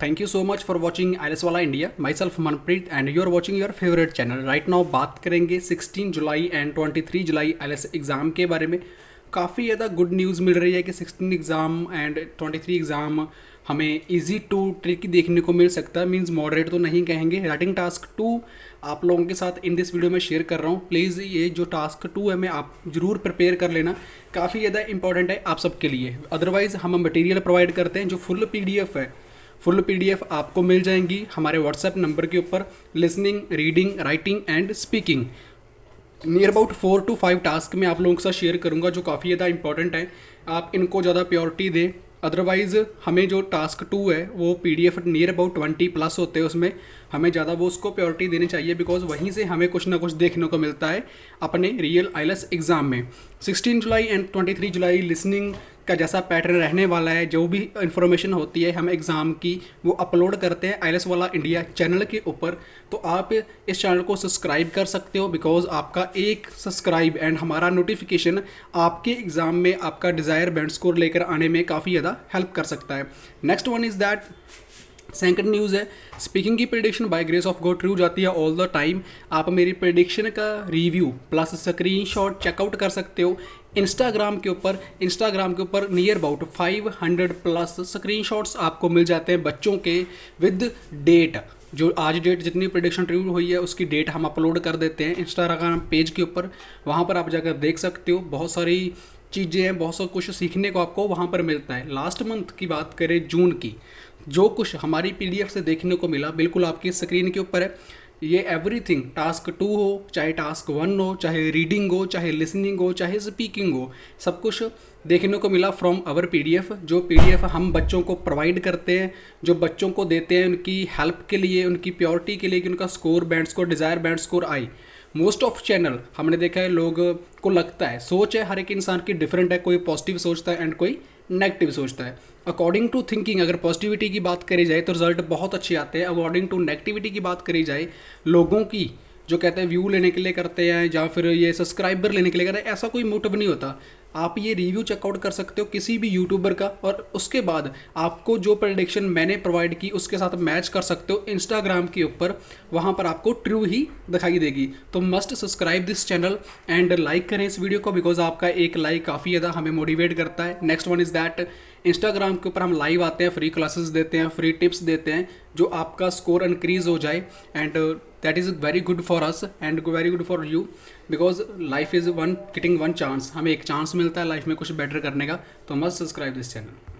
Thank you so much for watching S वाला India myself Manpreet and you are watching your favourite channel right now बात करेंगे 16 जुलाई and 23 जुलाई S exam के बारे में काफ़ी ज़्यादा गुड न्यूज़ मिल रही है कि 16 एग्ज़ाम एंड 23 एग्ज़ाम हमें इजी टू ट्रिक देखने को मिल सकता है मीन्स मॉडरेट तो नहीं कहेंगे राइटिंग टास्क टू आप लोगों के साथ इन दिस वीडियो में शेयर कर रहा हूँ प्लीज़ ये जो टास्क टू है मैं आप ज़रूर प्रिपेयर कर लेना काफ़ी ज़्यादा इंपॉर्टेंट है आप सबके लिए अदरवाइज़ हम मटेरियल प्रोवाइड करते हैं जो फुल पी है फुल पीडीएफ आपको मिल जाएँगी हमारे व्हाट्सएप नंबर के ऊपर listening reading writing and speaking near about four to five task मैं आप लोगों के साथ शेयर करूँगा जो काफ़ी ज़्यादा इंपॉर्टेंट है। आप इनको ज़्यादा प्योरिटी दें। अदरवाइज़ हमें जो टास्क टू है, वो P D F near about twenty plus होते हैं उसमें। हमें ज़्यादा वो उसको प्योरिटी देनी चाहिए बिकॉज़ वहीं से हमें कुछ ना कुछ देखने को मिलता है अपने रियल आईलेस एग्ज़ाम में। 16 जुलाई एंड 23 जुलाई लिसनिंग का जैसा पैटर्न रहने वाला है, जो भी इंफॉर्मेशन होती है हम एग्ज़ाम की, वो अपलोड करते हैं आई वाला इंडिया चैनल के ऊपर। तो आप इस चैनल को सब्सक्राइब कर सकते हो बिकॉज़ आपका एक सब्सक्राइब एंड हमारा नोटिफिकेशन आपके एग्ज़ाम में आपका डिज़ायर बैंड स्कोर लेकर आने में काफ़ी ज़्यादा हेल्प कर सकता है। Next one is that second news है स्पीकिंग की prediction by grace of God true जाती है ऑल द टाइम आप मेरी प्रिडिक्शन का review plus screen shot check out कर सकते हो इंस्टाग्राम के ऊपर. इंस्टाग्राम के ऊपर near about 500 plus screen shots आपको मिल जाते हैं बच्चों के विद डेट जो आज डेट जितनी प्रोडिक्शन ट्रिव्यू हुई है, उसकी डेट हम अपलोड कर देते हैं इंस्टाग्राम पेज के ऊपर. वहाँ पर आप जाकर देख सकते हो, बहुत सारी चीज़ें हैं, बहुत सा कुछ सीखने को आपको वहाँ पर मिलता है. लास्ट मंथ की बात करें जून की. जो कुछ हमारी पीडीएफ से देखने को मिला, बिल्कुल आपकी स्क्रीन के ऊपर है। ये एवरीथिंग टास्क टू हो, चाहे टास्क वन हो, चाहे रीडिंग हो, चाहे लिसनिंग हो, चाहे स्पीकिंग हो, सब कुछ देखने को मिला फ्रॉम आवर पीडीएफ। जो पीडीएफ हम बच्चों को प्रोवाइड करते हैं, जो बच्चों को देते हैं उनकी हेल्प के लिए, उनकी प्योरिटी के लिए कि उनका score band score desire band score आए। मोस्ट ऑफ़ चैनल हमने देखा है, लोग को लगता है, सोच है हर एक इंसान की डिफरेंट है, कोई पॉजिटिव सोचता है एंड कोई नेगेटिव सोचता है। अकॉर्डिंग टू थिंकिंग अगर पॉजिटिविटी की बात करी जाए तो रिज़ल्ट बहुत अच्छे आते हैं। अकॉर्डिंग टू नेगेटिविटी की बात करी जाए, लोगों की जो कहते हैं व्यू लेने के लिए करते हैं, या फिर ये सब्सक्राइबर लेने के लिए करते हैं, ऐसा कोई मोटिव नहीं होता। आप ये रिव्यू चेकआउट कर सकते हो किसी भी यूट्यूबर का और उसके बाद आपको जो प्रडिक्शन मैंने प्रोवाइड की उसके साथ मैच कर सकते हो इंस्टाग्राम के ऊपर। वहाँ पर आपको ट्रू ही दिखाई देगी। तो must subscribe this channel and like करें इस वीडियो को बिकॉज़ आपका एक लाइक काफ़ी ज़्यादा हमें मोटिवेट करता है। Next one is that Instagram के ऊपर हम लाइव आते हैं फ्री क्लासेस देते हैं फ्री टिप्स देते हैं जो आपका स्कोर इंक्रीज हो जाए। And that is very good for us and very good for you because life is one kiting one chance हमें एक चांस मिलता है लाइफ में कुछ बेटर करने का तो मस्ट सब्सक्राइब दिस चैनल